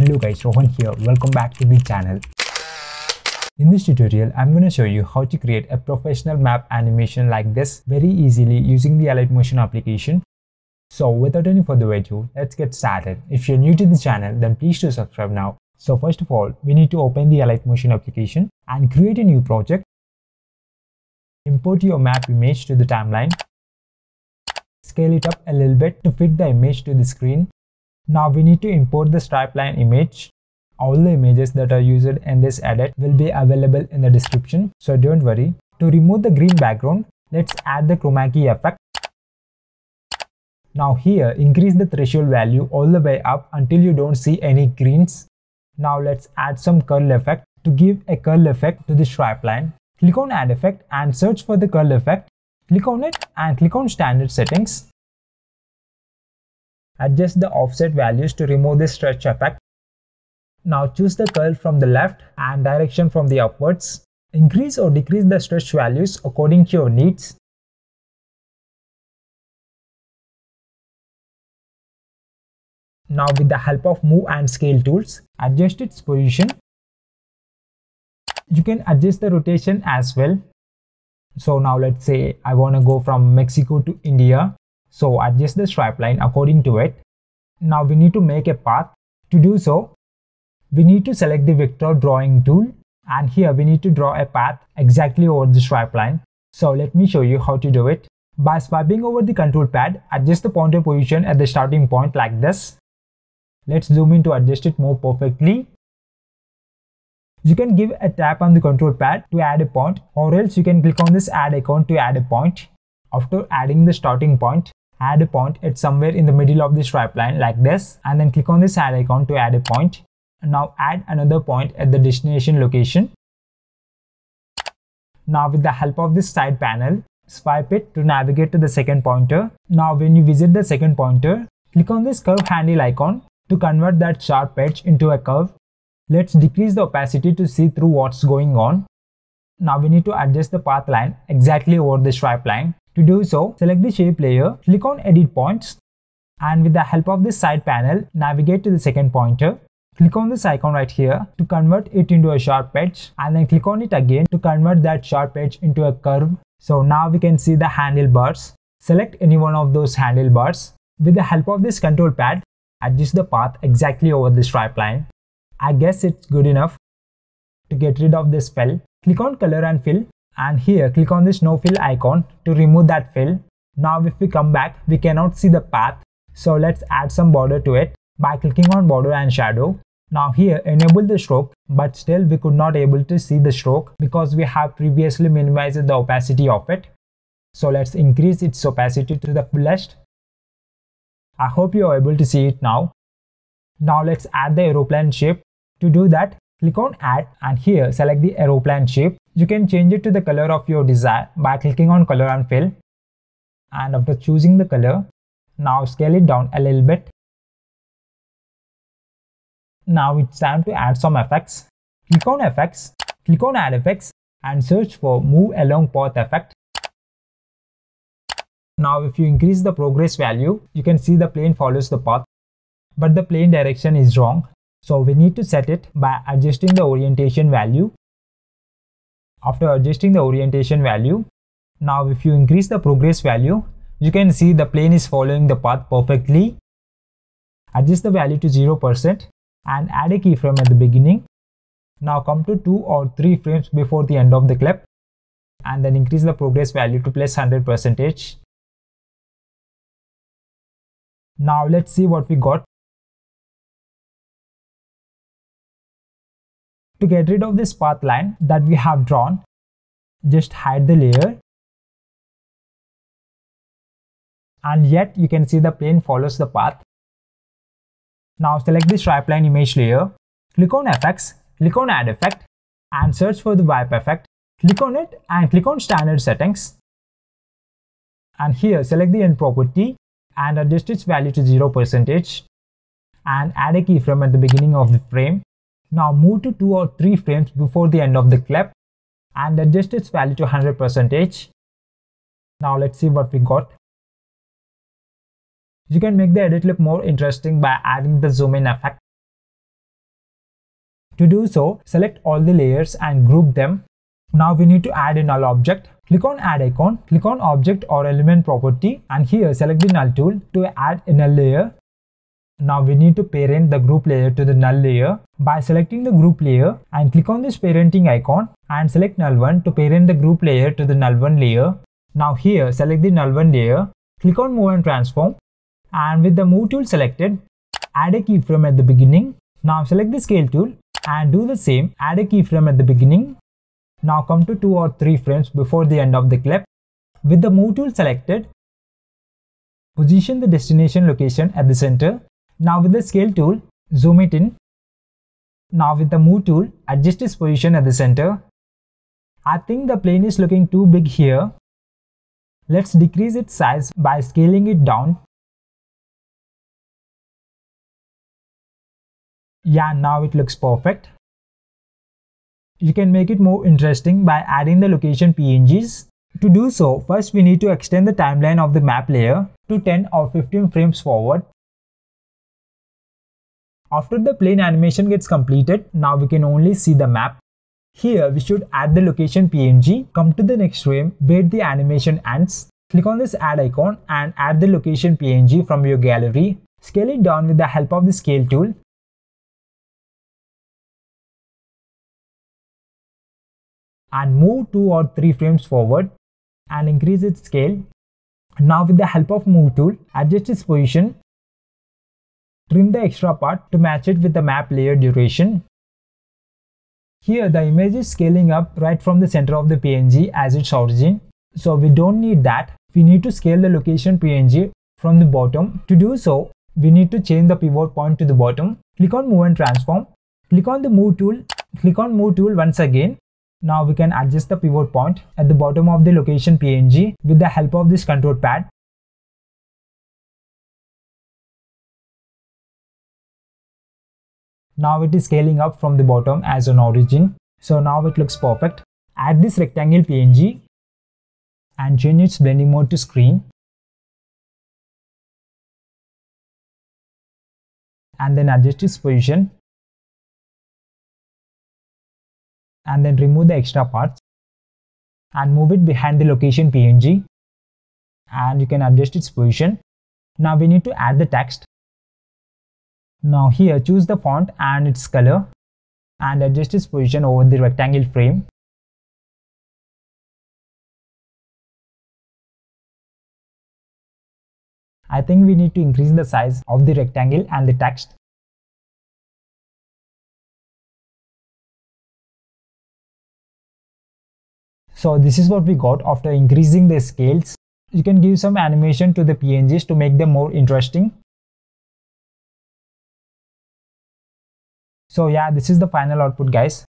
Hello guys, Rohan here. Welcome back to the channel. In this tutorial, I'm going to show you how to create a professional map animation like this very easily using the Alight Motion application. So without any further ado, let's get started. If you're new to the channel, then please do subscribe now. So first of all, we need to open the Alight Motion application and create a new project. Import your map image to the timeline. Scale it up a little bit to fit the image to the screen. Now we need to import the stripe line image. All the images that are used in this edit will be available in the description, so don't worry. To remove the green background, let's add the chroma key effect. Now here, increase the threshold value all the way up until you don't see any greens. Now let's add some curl effect to give a curl effect to the stripe line. Click on add effect and search for the curl effect. Click on it and click on standard settings. Adjust the offset values to remove the stretch effect. Now choose the curl from the left and direction from the upwards. Increase or decrease the stretch values according to your needs. Now with the help of move and scale tools, adjust its position. You can adjust the rotation as well. So now let's say I want to go from Mexico to India. So adjust the stripe line according to it. Now we need to make a path. To do so, we need to select the vector drawing tool and here we need to draw a path exactly over the stripe line. So let me show you how to do it. By swiping over the control pad, adjust the pointer position at the starting point like this. Let's zoom in to adjust it more perfectly. You can give a tap on the control pad to add a point or else you can click on this add icon to add a point. After adding the starting point, add a point at somewhere in the middle of the stripe line like this and then click on this add icon to add a point. Now add another point at the destination location. Now with the help of this side panel, swipe it to navigate to the second pointer. Now when you visit the second pointer, click on this curve handle icon to convert that sharp edge into a curve. Let's decrease the opacity to see through what's going on. Now we need to adjust the path line exactly over the stripe line. To do so, select the shape layer, click on edit points and with the help of this side panel, navigate to the second pointer. Click on this icon right here to convert it into a sharp edge and then click on it again to convert that sharp edge into a curve. So now we can see the handlebars. Select any one of those handlebars. With the help of this control pad, adjust the path exactly over the stripe line. I guess it's good enough. To get rid of this fill, click on color and fill and here click on this no fill icon to remove that fill. Now if we come back, we cannot see the path. So let's add some border to it by clicking on border and shadow. Now here enable the stroke but still we could not able to see the stroke because we have previously minimized the opacity of it. So let's increase its opacity to the fullest. I hope you are able to see it now. Now let's add the aeroplane shape. To do that, click on add and here select the aeroplane shape. You can change it to the color of your desire by clicking on color and fill. And after choosing the color, now scale it down a little bit. Now it's time to add some effects. Click on effects, click on add effects and search for move along path effect. Now if you increase the progress value, you can see the plane follows the path, but the plane direction is wrong. So we need to set it by adjusting the orientation value. After adjusting the orientation value, now if you increase the progress value, you can see the plane is following the path perfectly. Adjust the value to 0% and add a keyframe at the beginning. Now come to 2 or 3 frames before the end of the clip and then increase the progress value to plus 100 percentage. Now let's see what we got. To get rid of this path line that we have drawn, just hide the layer. And yet you can see the plane follows the path. Now select the stripe line image layer, click on effects, click on add effect and search for the wipe effect. Click on it and click on standard settings. And here select the end property and adjust its value to 0% and add a keyframe at the beginning of the frame. Now move to 2 or 3 frames before the end of the clip and adjust its value to 100%. Now let's see what we got. You can make the edit look more interesting by adding the zoom in effect. To do so, select all the layers and group them. Now we need to add a null object. Click on add icon, click on object or element property and here select the null tool to add a null layer. Now we need to parent the group layer to the null layer by selecting the group layer and click on this parenting icon and select null one to parent the group layer to the null one layer. Now here select the null one layer, click on move and transform and with the move tool selected, add a keyframe at the beginning. Now select the scale tool and do the same, add a keyframe at the beginning. Now come to 2 or 3 frames before the end of the clip. With the move tool selected, position the destination location at the center. Now with the scale tool, zoom it in. Now with the move tool, adjust its position at the center. I think the plane is looking too big here. Let's decrease its size by scaling it down Yeah, now it looks perfect. You can make it more interesting by adding the location PNGs. To do so, first we need to extend the timeline of the map layer to 10 or 15 frames forward. After the plane animation gets completed, now we can only see the map. Here we should add the location PNG, come to the next frame where the animation ends. Click on this add icon and add the location PNG from your gallery. Scale it down with the help of the scale tool and move 2 or 3 frames forward and increase its scale. Now with the help of move tool, adjust its position, trim the extra part to match it with the map layer duration. Here the image is scaling up right from the center of the PNG as its origin. So we don't need that. We need to scale the location PNG from the bottom. To do so, we need to change the pivot point to the bottom. Click on move and transform. Click on the move tool. Click on move tool once again now we can adjust the pivot point at the bottom of the location PNG with the help of this control pad. Now it is scaling up from the bottom as an origin. So now it looks perfect. Add this rectangle PNG and change its blending mode to screen. And then adjust its position and then remove the extra parts and move it behind the location PNG and you can adjust its position. Now we need to add the text. Now here choose the font and its color and adjust its position over the rectangle frame. I think we need to increase the size of the rectangle and the text So this is what we got after increasing the scales. You can give some animation to the PNGs to make them more interesting. So yeah, this is the final output guys.